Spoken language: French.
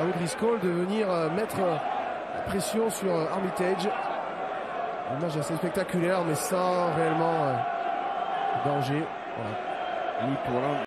à de venir euh, mettre euh, la pression sur euh, Armitage. Une image assez spectaculaire, mais sans réellement danger. Voilà.